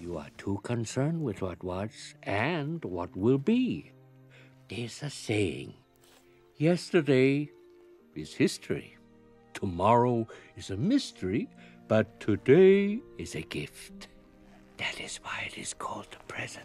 You are too concerned with what was and what will be. There's a saying yesterday is history, tomorrow is a mystery, but today is a gift. That is why it is called the present.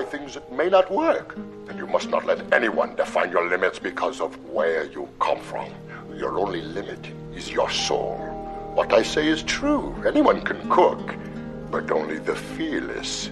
things that may not work. And you must not let anyone define your limits because of where you come from. Your only limit is your soul. What I say is true. Anyone can cook, but only the fearless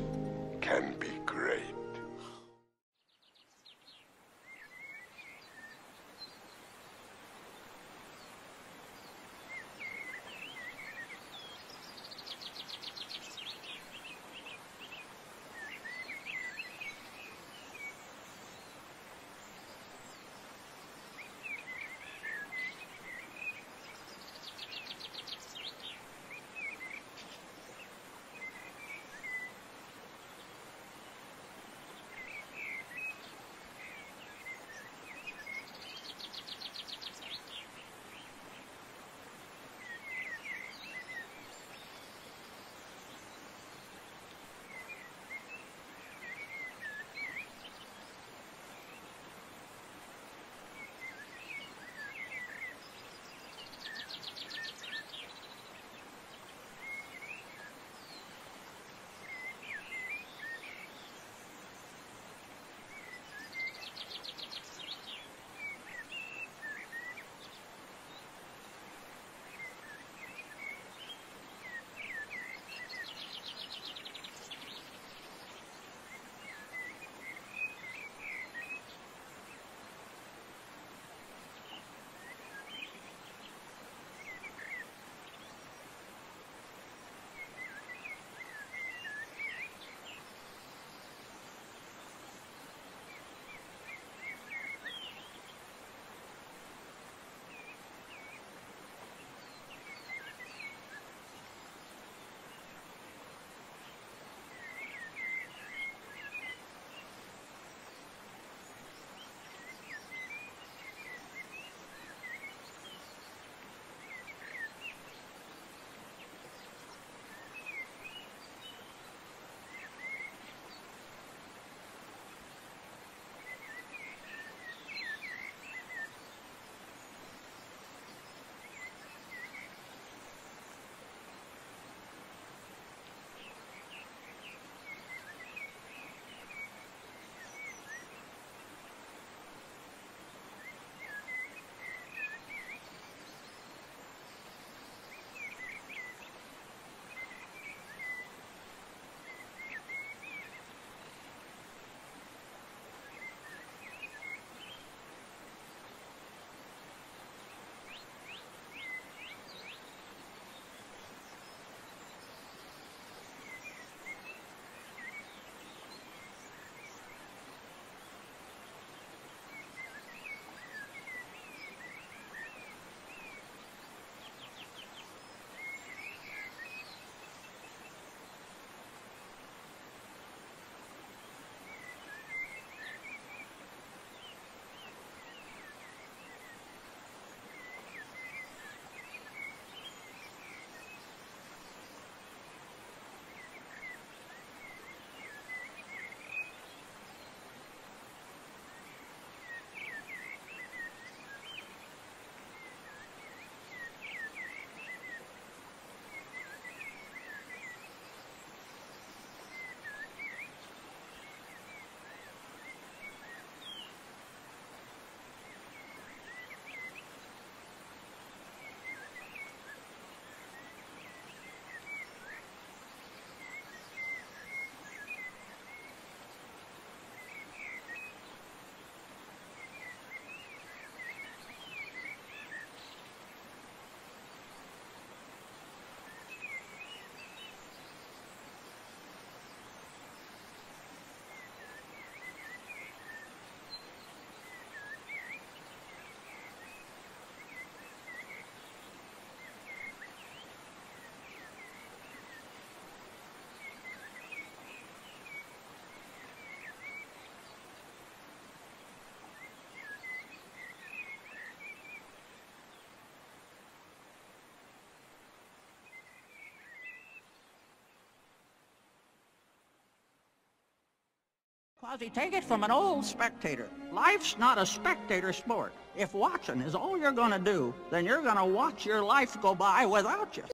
Quasi, take it from an old spectator. Life's not a spectator sport. If watching is all you're gonna do, then you're gonna watch your life go by without you.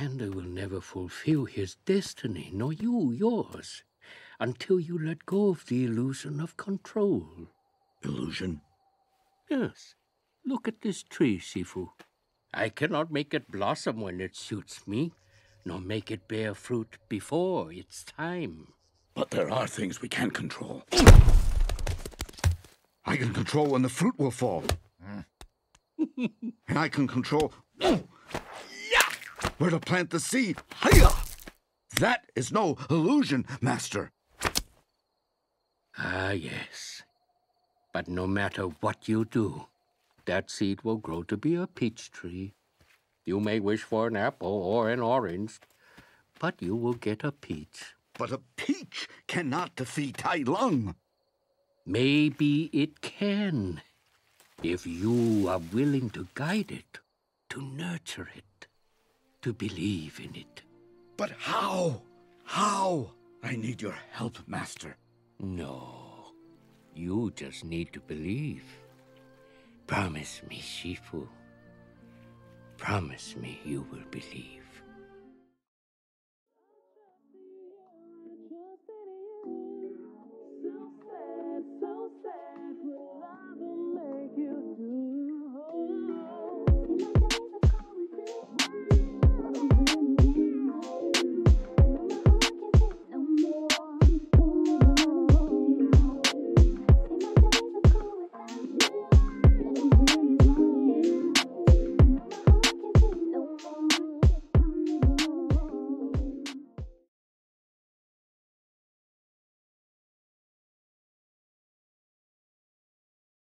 Panda will never fulfill his destiny, nor you yours, until you let go of the illusion of control. Illusion? Yes. Look at this tree, Shifu. I cannot make it blossom when it suits me, nor make it bear fruit before its time. But there are things we can control. I can control when the fruit will fall. and I can control where to plant the seed. Hiya! That is no illusion, Master. Ah, yes. But no matter what you do, that seed will grow to be a peach tree. You may wish for an apple or an orange, but you will get a peach. But a peach cannot defeat Tai Lung. Maybe it can, if you are willing to guide it, to nurture it to believe in it. But how? How? I need your help, Master. No. You just need to believe. Promise me, Shifu. Promise me you will believe.